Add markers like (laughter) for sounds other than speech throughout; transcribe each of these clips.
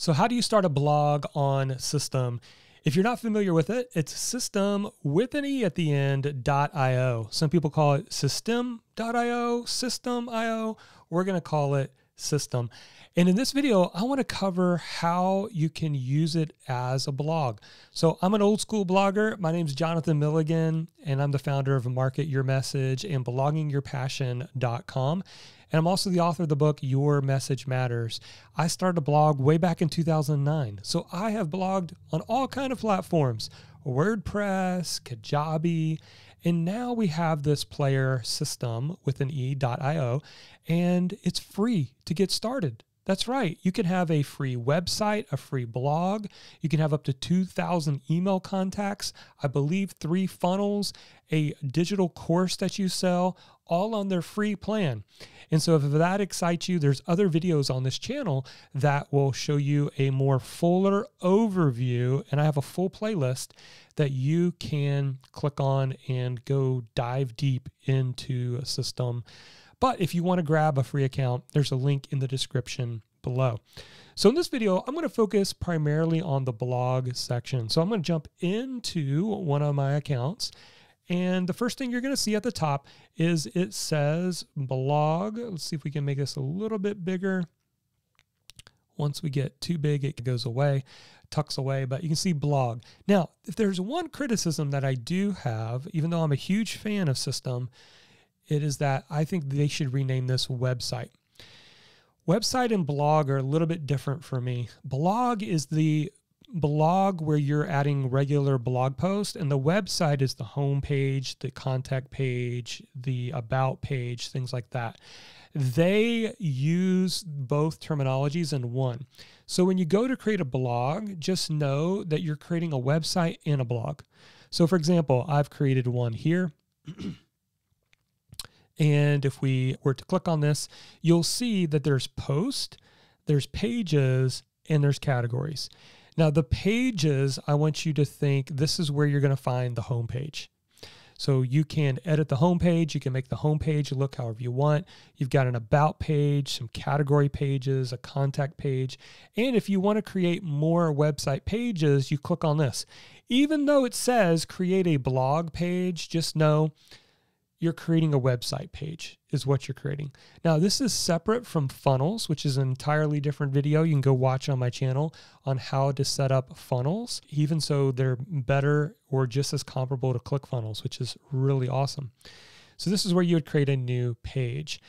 So, how do you start a blog on Systeme? If you're not familiar with it, it's system with an E at the end, .io. Some people call it system.io, system.io. We're going to call it system. And in this video, I want to cover how you can use it as a blog. So I'm an old school blogger. My name is Jonathan Milligan, and I'm the founder of Market Your Message and bloggingyourpassion.com. And I'm also the author of the book Your Message Matters. I started a blog way back in 2009. So I have blogged on all kind of platforms, WordPress, Kajabi, and now we have this player system with an e.io and it's free to get started. That's right. You can have a free website, a free blog. You can have up to 2,000 email contacts, I believe three funnels, a digital course that you sell, all on their free plan. And so, if that excites you, there's other videos on this channel that will show you a more fuller overview. And I have a full playlist that you can click on and go dive deep into a system but if you want to grab a free account, there's a link in the description below. So in this video, I'm going to focus primarily on the blog section. So I'm going to jump into one of my accounts. And the first thing you're going to see at the top is it says blog. Let's see if we can make this a little bit bigger. Once we get too big, it goes away, tucks away, but you can see blog. Now, if there's one criticism that I do have, even though I'm a huge fan of Systeme, it is that I think they should rename this website. Website and blog are a little bit different for me. Blog is the blog where you're adding regular blog posts, and the website is the home page, the contact page, the about page, things like that. They use both terminologies in one. So when you go to create a blog, just know that you're creating a website and a blog. So, for example, I've created one here. (clears throat) And if we were to click on this, you'll see that there's post, there's pages, and there's categories. Now, the pages, I want you to think this is where you're going to find the home page. So you can edit the home page. You can make the home page look however you want. You've got an about page, some category pages, a contact page. And if you want to create more website pages, you click on this. Even though it says create a blog page, just know you're creating a website page is what you're creating. Now, this is separate from funnels, which is an entirely different video. You can go watch on my channel on how to set up funnels. Even so, they're better or just as comparable to ClickFunnels, which is really awesome. So this is where you would create a new page.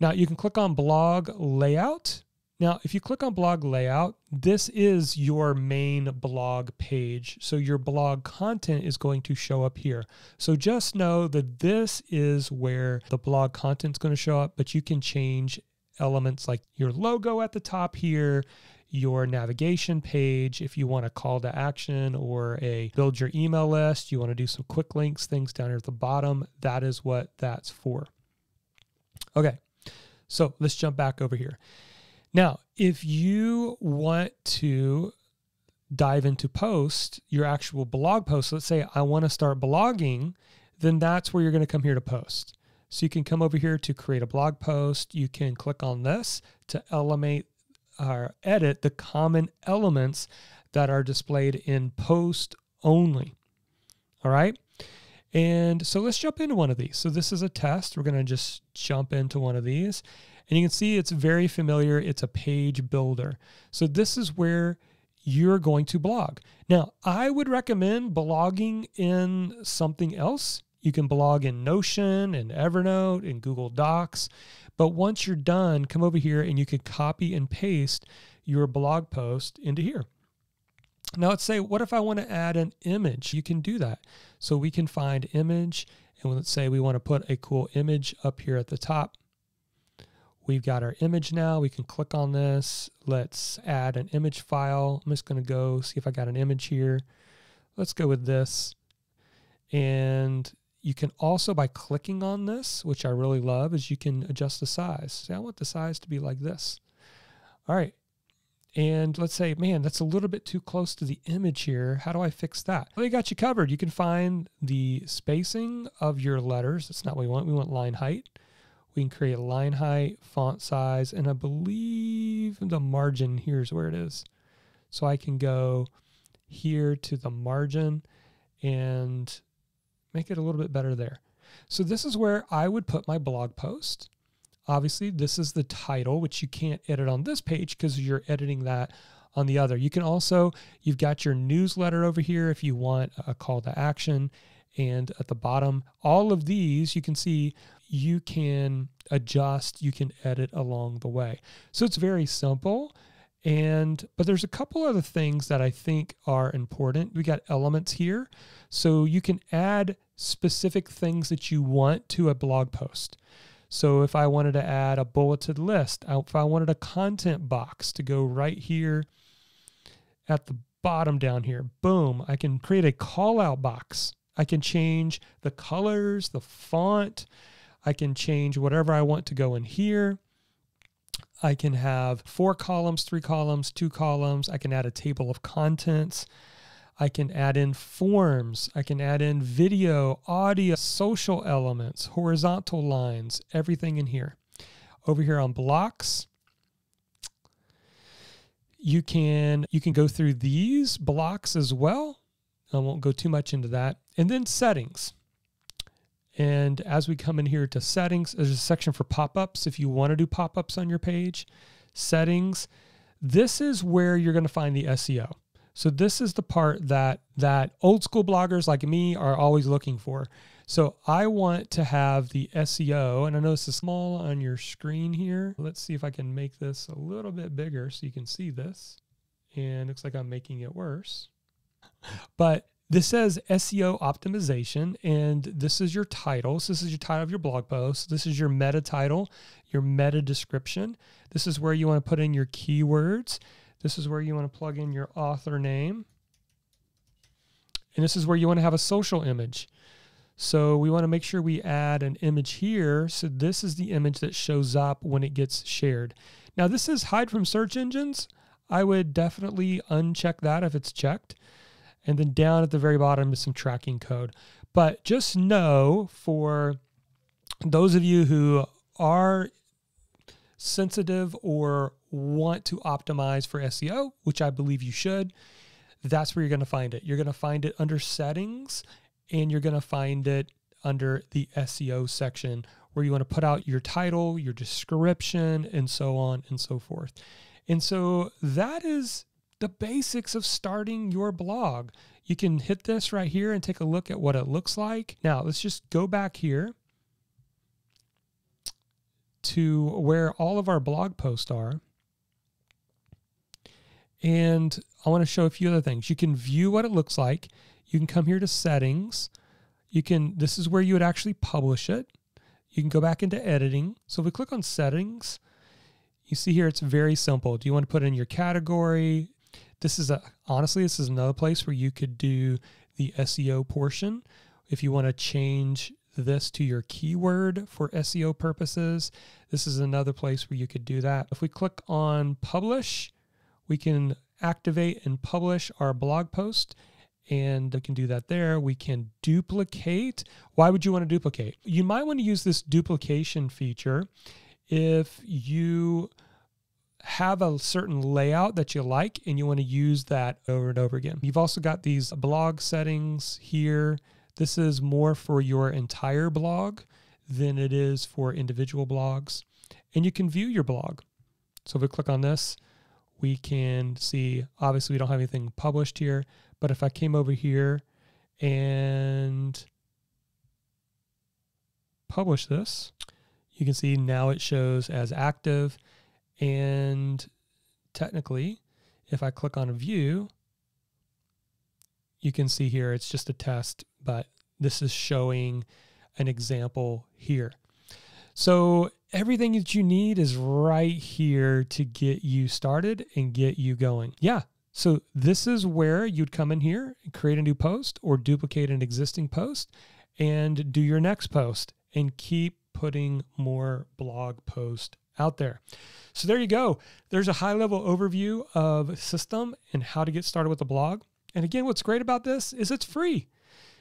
Now, you can click on blog layout now, if you click on blog layout, this is your main blog page. So your blog content is going to show up here. So just know that this is where the blog content is going to show up, but you can change elements like your logo at the top here, your navigation page, if you want a call to action or a build your email list, you want to do some quick links, things down here at the bottom, that is what that's for. Okay, so let's jump back over here. Now, if you want to dive into post, your actual blog post, let's say I want to start blogging, then that's where you're going to come here to post. So you can come over here to create a blog post. You can click on this to element or edit the common elements that are displayed in post only. All right. And so let's jump into one of these. So this is a test. We're going to just jump into one of these. And you can see it's very familiar. It's a page builder. So this is where you're going to blog. Now, I would recommend blogging in something else. You can blog in Notion and Evernote and Google Docs. But once you're done, come over here and you can copy and paste your blog post into here. Now let's say, what if I want to add an image? You can do that. So we can find image and let's say we want to put a cool image up here at the top. We've got our image now. We can click on this. Let's add an image file. I'm just going to go see if I got an image here. Let's go with this. And you can also, by clicking on this, which I really love, is you can adjust the size. See, I want the size to be like this. All right. And let's say, man, that's a little bit too close to the image here. How do I fix that? Well, they got you covered. You can find the spacing of your letters. That's not what we want. We want line height. We can create line height, font size, and I believe the margin here's where it is. So I can go here to the margin and make it a little bit better there. So this is where I would put my blog post. Obviously, this is the title, which you can't edit on this page because you're editing that on the other. You can also, you've got your newsletter over here if you want a call to action. And at the bottom, all of these you can see you can adjust, you can edit along the way. So it's very simple. And but there's a couple other things that I think are important. We got elements here. So you can add specific things that you want to a blog post. So if I wanted to add a bulleted list, if I wanted a content box to go right here at the bottom down here, boom, I can create a call out box. I can change the colors, the font. I can change whatever I want to go in here. I can have four columns, three columns, two columns. I can add a table of contents. I can add in forms. I can add in video, audio, social elements, horizontal lines, everything in here. Over here on blocks, you can you can go through these blocks as well. I won't go too much into that. And then settings. And as we come in here to settings, there's a section for pop-ups if you want to do pop-ups on your page. Settings. This is where you're going to find the SEO. So this is the part that that old school bloggers like me are always looking for. So I want to have the SEO, and I know this is small on your screen here. Let's see if I can make this a little bit bigger so you can see this. And looks like I'm making it worse. But this says SEO optimization, and this is your title. So this is your title of your blog post. This is your meta title, your meta description. This is where you want to put in your keywords. This is where you want to plug in your author name. And this is where you want to have a social image. So we want to make sure we add an image here. So this is the image that shows up when it gets shared. Now this is hide from search engines. I would definitely uncheck that if it's checked. And then down at the very bottom is some tracking code. But just know for those of you who are sensitive or want to optimize for SEO, which I believe you should, that's where you're going to find it. You're going to find it under settings and you're going to find it under the SEO section where you want to put out your title, your description, and so on and so forth. And so that is the basics of starting your blog. You can hit this right here and take a look at what it looks like. Now, let's just go back here to where all of our blog posts are. And I want to show a few other things. You can view what it looks like. You can come here to settings. You can, this is where you would actually publish it. You can go back into editing. So if we click on settings, you see here it's very simple. Do you want to put in your category? This is a, honestly, this is another place where you could do the SEO portion. If you want to change this to your keyword for SEO purposes, this is another place where you could do that. If we click on publish, we can activate and publish our blog post and we can do that there. We can duplicate. Why would you want to duplicate? You might want to use this duplication feature if you have a certain layout that you like and you want to use that over and over again. You've also got these blog settings here. This is more for your entire blog than it is for individual blogs. And you can view your blog. So if we click on this, we can see, obviously we don't have anything published here, but if I came over here and publish this, you can see now it shows as active. And technically, if I click on a view, you can see here it's just a test, but this is showing an example here. So everything that you need is right here to get you started and get you going. Yeah. So this is where you'd come in here create a new post or duplicate an existing post and do your next post and keep putting more blog posts out there. So there you go. There's a high level overview of Systeme and how to get started with a blog. And again, what's great about this is it's free.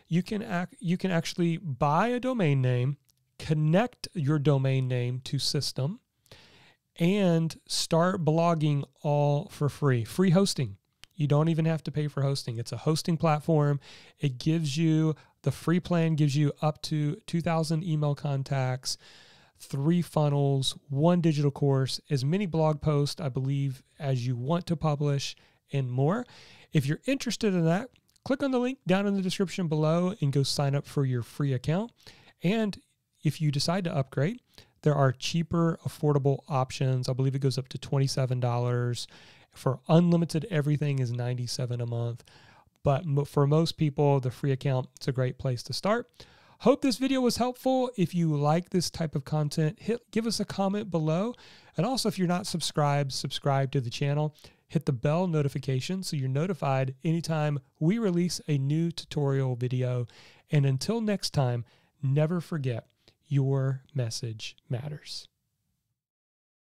You can act, you can actually buy a domain name connect your domain name to Systeme and start blogging all for free free hosting You don't even have to pay for hosting. It's a hosting platform. It gives you the free plan gives you up to 2000 email contacts, three funnels, one digital course, as many blog posts I believe as you want to publish and more. If you're interested in that, click on the link down in the description below and go sign up for your free account. And if you decide to upgrade, there are cheaper, affordable options. I believe it goes up to $27. For unlimited everything is $97 a month. But for most people, the free account is a great place to start. Hope this video was helpful. If you like this type of content, hit give us a comment below. And also if you're not subscribed, subscribe to the channel. Hit the bell notification so you're notified anytime we release a new tutorial video. And until next time, never forget your message matters.